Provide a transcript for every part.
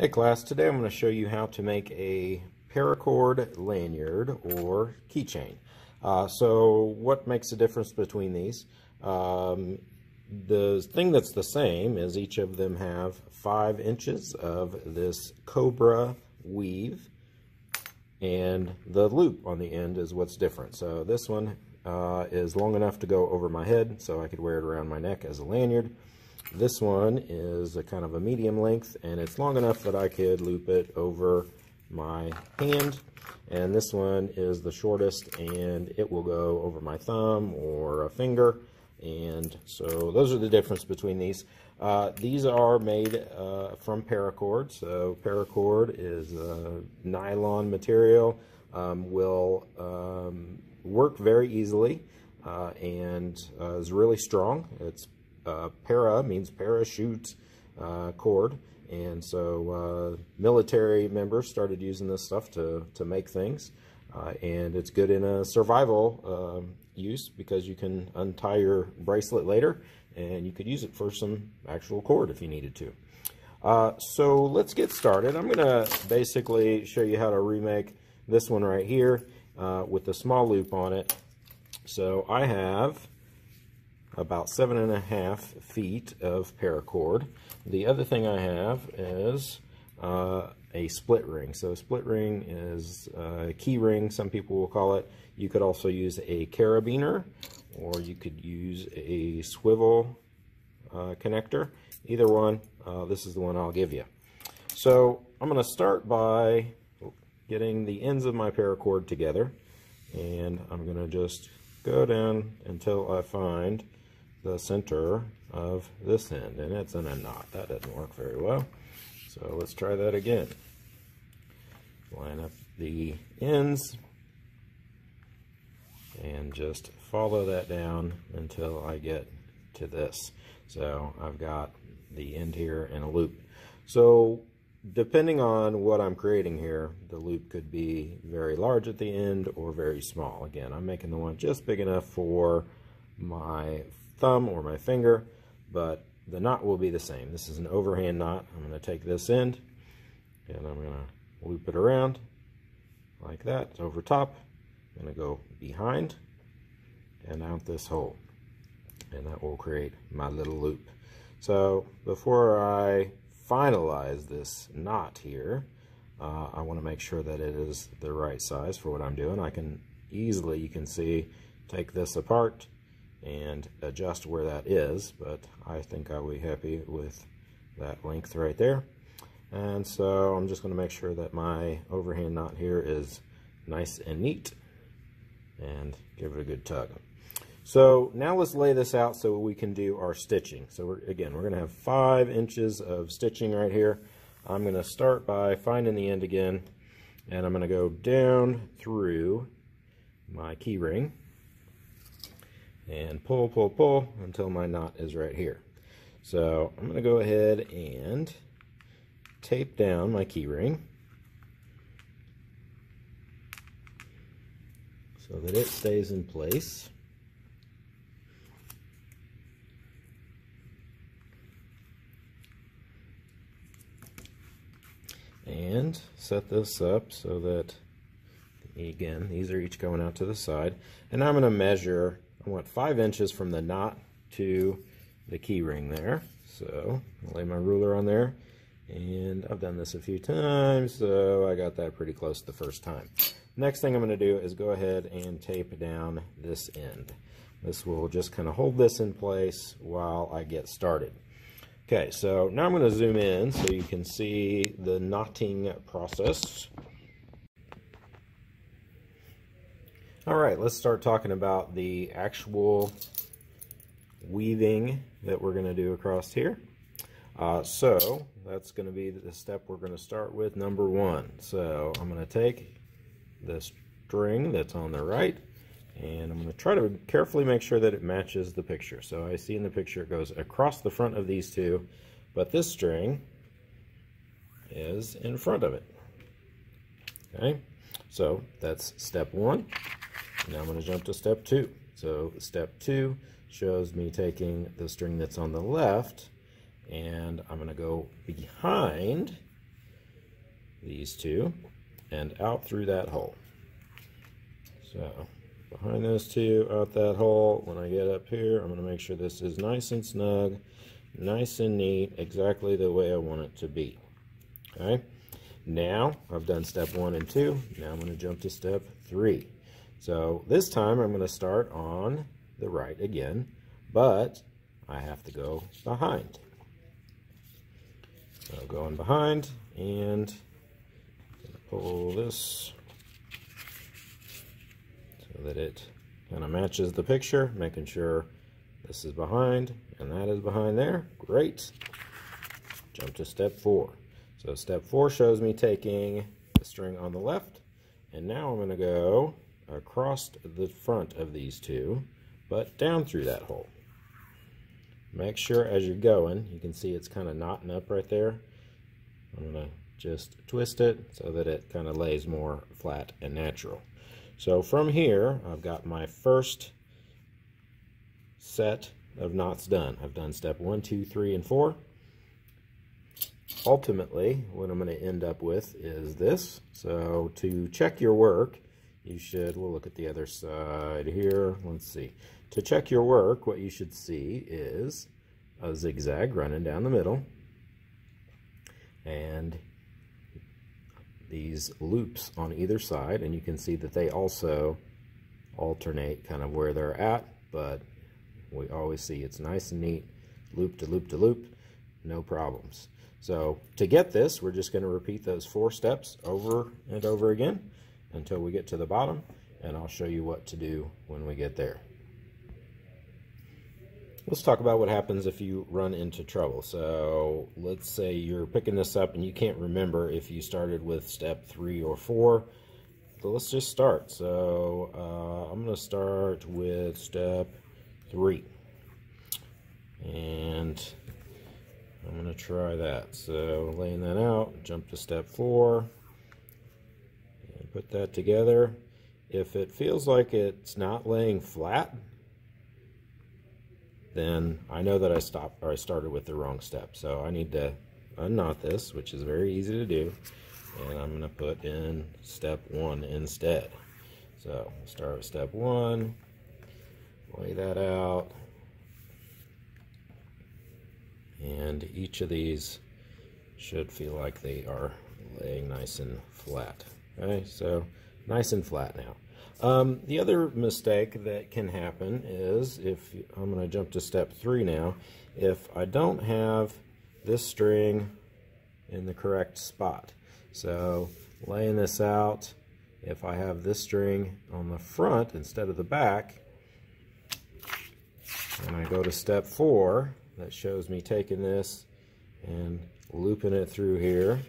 Hey class, today I'm going to show you how to make a paracord lanyard or keychain. Uh, so what makes the difference between these? Um, the thing that's the same is each of them have five inches of this cobra weave and the loop on the end is what's different. So this one uh, is long enough to go over my head so I could wear it around my neck as a lanyard. This one is a kind of a medium length and it's long enough that I could loop it over my hand. And this one is the shortest and it will go over my thumb or a finger. And so those are the difference between these. Uh, these are made uh, from paracord. So paracord is a nylon material, um, will um, work very easily uh, and uh, is really strong. It's uh, para means parachute uh, cord. And so uh, military members started using this stuff to, to make things. Uh, and it's good in a survival um, use because you can untie your bracelet later and you could use it for some actual cord if you needed to. Uh, so let's get started. I'm going to basically show you how to remake this one right here uh, with a small loop on it. So I have about seven and a half feet of paracord. The other thing I have is uh, a split ring. So a split ring is a key ring, some people will call it. You could also use a carabiner or you could use a swivel uh, connector. Either one, uh, this is the one I'll give you. So I'm going to start by getting the ends of my paracord together and I'm going to just go down until I find the center of this end and it's in a knot. That doesn't work very well. So let's try that again. Line up the ends and just follow that down until I get to this. So I've got the end here in a loop. So depending on what I'm creating here the loop could be very large at the end or very small. Again I'm making the one just big enough for my thumb or my finger, but the knot will be the same. This is an overhand knot. I'm going to take this end and I'm going to loop it around like that over top. I'm going to go behind and out this hole and that will create my little loop. So before I finalize this knot here, uh, I want to make sure that it is the right size for what I'm doing. I can easily, you can see, take this apart and adjust where that is, but I think I'll be happy with that length right there. And so I'm just going to make sure that my overhand knot here is nice and neat and give it a good tug. So now let's lay this out so we can do our stitching. So we're, again, we're going to have five inches of stitching right here. I'm going to start by finding the end again, and I'm going to go down through my key ring and pull, pull, pull until my knot is right here. So I'm going to go ahead and tape down my keyring so that it stays in place. And set this up so that, again, these are each going out to the side. And I'm going to measure I want five inches from the knot to the key ring there. So I'll lay my ruler on there. And I've done this a few times, so I got that pretty close the first time. Next thing I'm going to do is go ahead and tape down this end. This will just kind of hold this in place while I get started. Okay, so now I'm going to zoom in so you can see the knotting process. All right, let's start talking about the actual weaving that we're going to do across here. Uh, so that's going to be the step we're going to start with, number one. So I'm going to take the string that's on the right, and I'm going to try to carefully make sure that it matches the picture. So I see in the picture it goes across the front of these two, but this string is in front of it. Okay, so that's step one. Now I'm going to jump to step two. So step two shows me taking the string that's on the left and I'm going to go behind these two and out through that hole. So behind those two, out that hole. When I get up here, I'm going to make sure this is nice and snug, nice and neat, exactly the way I want it to be. Okay. Now I've done step one and two. Now I'm going to jump to step three. So this time I'm going to start on the right again, but I have to go behind. So going behind and pull this so that it kind of matches the picture, making sure this is behind and that is behind there. Great. Jump to step four. So step four shows me taking the string on the left, and now I'm going to go across the front of these two, but down through that hole. Make sure as you're going, you can see it's kind of knotting up right there. I'm going to just twist it so that it kind of lays more flat and natural. So from here, I've got my first set of knots done. I've done step one, two, three, and four ultimately, what I'm going to end up with is this. So to check your work, you should, we'll look at the other side here. Let's see. To check your work, what you should see is a zigzag running down the middle and these loops on either side. And you can see that they also alternate kind of where they're at, but we always see it's nice and neat, loop to loop to loop, no problems. So to get this, we're just going to repeat those four steps over and over again until we get to the bottom, and I'll show you what to do when we get there. Let's talk about what happens if you run into trouble. So let's say you're picking this up and you can't remember if you started with step three or four. So let's just start. So uh, I'm going to start with step three. And I'm going to try that. So laying that out, jump to step four, put that together. If it feels like it's not laying flat, then I know that I stopped or I started with the wrong step. So I need to unknot this, which is very easy to do. And I'm going to put in step one instead. So start with step one, lay that out, and each of these should feel like they are laying nice and flat. Okay, so nice and flat now. Um, the other mistake that can happen is if I'm going to jump to step three now, if I don't have this string in the correct spot. So laying this out, if I have this string on the front instead of the back, and I go to step four, that shows me taking this and looping it through here.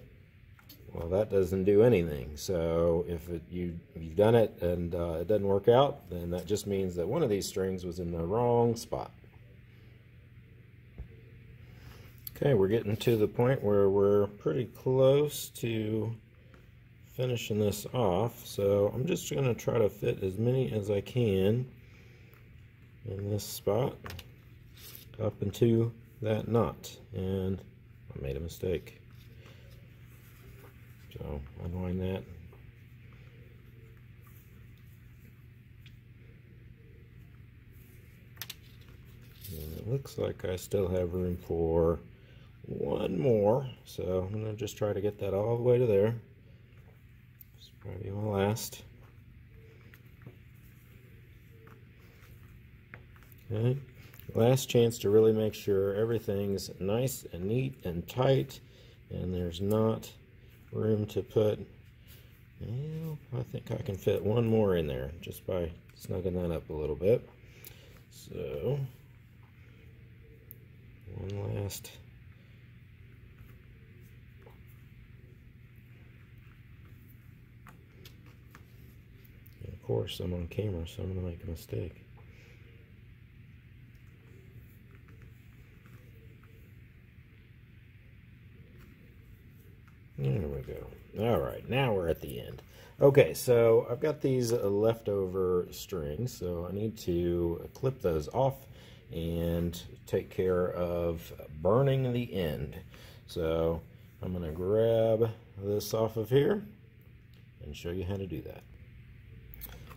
Well, that doesn't do anything. So if it, you, you've done it and uh, it doesn't work out, then that just means that one of these strings was in the wrong spot. Okay, we're getting to the point where we're pretty close to finishing this off. So I'm just going to try to fit as many as I can in this spot up into that knot and I made a mistake so unwind that. And it looks like I still have room for one more. So I'm gonna just try to get that all the way to there. This probably my last. Okay last chance to really make sure everything's nice and neat and tight and there's not room to put well, I think I can fit one more in there just by snugging that up a little bit. So one last. And of course I'm on camera so I'm gonna make a mistake There we go. All right, now we're at the end. Okay, so I've got these uh, leftover strings, so I need to clip those off and take care of burning the end. So I'm going to grab this off of here and show you how to do that.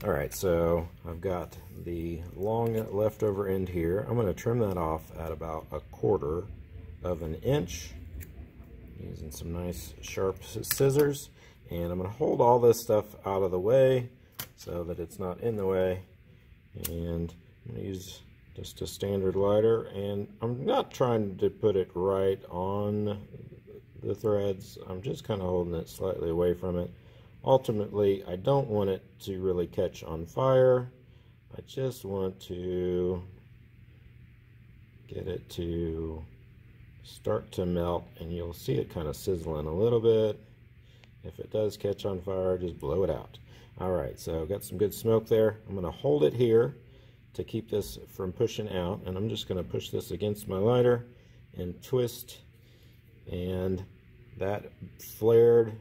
Alright, so I've got the long leftover end here. I'm going to trim that off at about a quarter of an inch using some nice sharp scissors. And I'm going to hold all this stuff out of the way so that it's not in the way. And I'm going to use just a standard lighter. And I'm not trying to put it right on the threads. I'm just kind of holding it slightly away from it. Ultimately, I don't want it to really catch on fire. I just want to get it to start to melt and you'll see it kind of sizzling a little bit. If it does catch on fire, just blow it out. All right, so got some good smoke there. I'm gonna hold it here to keep this from pushing out and I'm just gonna push this against my lighter and twist and that flared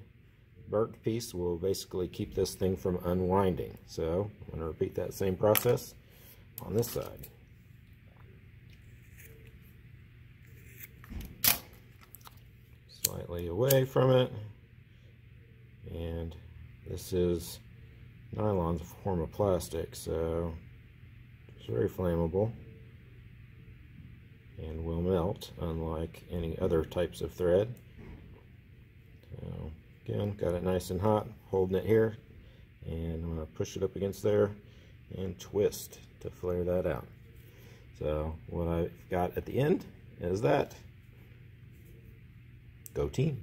burnt piece will basically keep this thing from unwinding. So I'm going to repeat that same process on this side. Slightly away from it. And this is nylon's a form of plastic, so it's very flammable and will melt, unlike any other types of thread. So Again, got it nice and hot, holding it here, and I'm going to push it up against there and twist to flare that out. So what I've got at the end is that. Go team!